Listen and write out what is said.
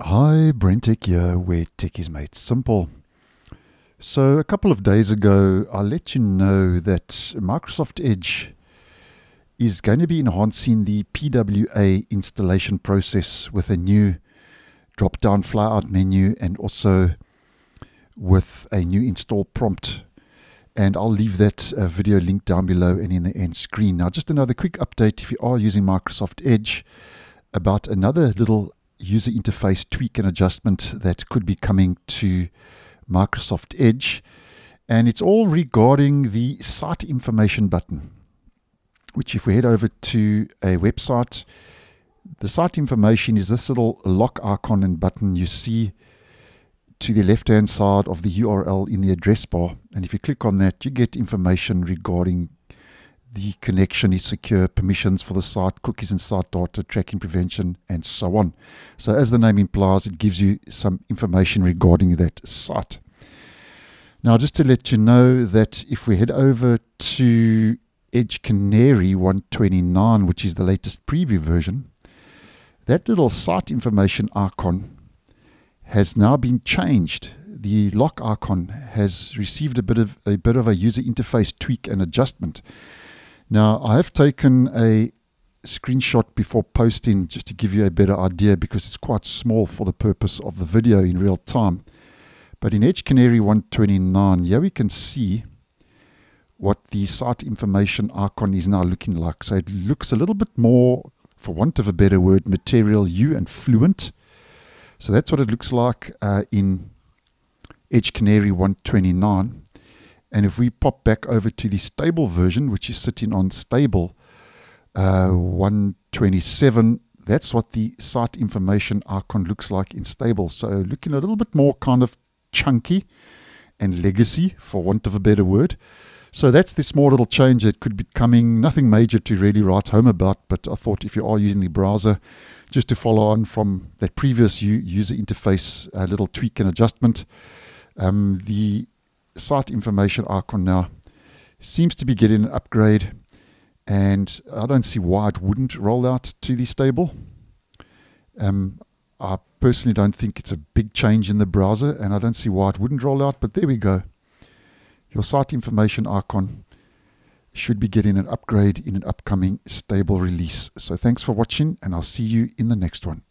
Hi, BrenTech here, where tech is made simple. So, a couple of days ago, I let you know that Microsoft Edge is going to be enhancing the PWA installation process with a new drop down flyout menu and also with a new install prompt. And I'll leave that uh, video link down below and in the end screen. Now, just another quick update if you are using Microsoft Edge about another little user interface tweak and adjustment that could be coming to Microsoft Edge. And it's all regarding the site information button, which if we head over to a website, the site information is this little lock icon and button you see to the left hand side of the URL in the address bar. And if you click on that, you get information regarding the connection is secure, permissions for the site, cookies and site data, tracking prevention, and so on. So, as the name implies, it gives you some information regarding that site. Now, just to let you know that if we head over to Edge Canary 129, which is the latest preview version, that little site information icon has now been changed. The lock icon has received a bit of a bit of a user interface tweak and adjustment. Now, I have taken a screenshot before posting just to give you a better idea because it's quite small for the purpose of the video in real time. But in Edge Canary 129, here we can see what the site information icon is now looking like. So it looks a little bit more, for want of a better word, Material You and fluent. So that's what it looks like uh, in Edge Canary 129. And if we pop back over to the stable version, which is sitting on stable uh, 127, that's what the site information icon looks like in stable. So looking a little bit more kind of chunky and legacy, for want of a better word. So that's the small little change that could be coming. Nothing major to really write home about, but I thought if you are using the browser, just to follow on from that previous user interface uh, little tweak and adjustment, um, the site information icon now seems to be getting an upgrade and I don't see why it wouldn't roll out to the stable. Um, I personally don't think it's a big change in the browser and I don't see why it wouldn't roll out, but there we go. Your site information icon should be getting an upgrade in an upcoming stable release. So thanks for watching and I'll see you in the next one.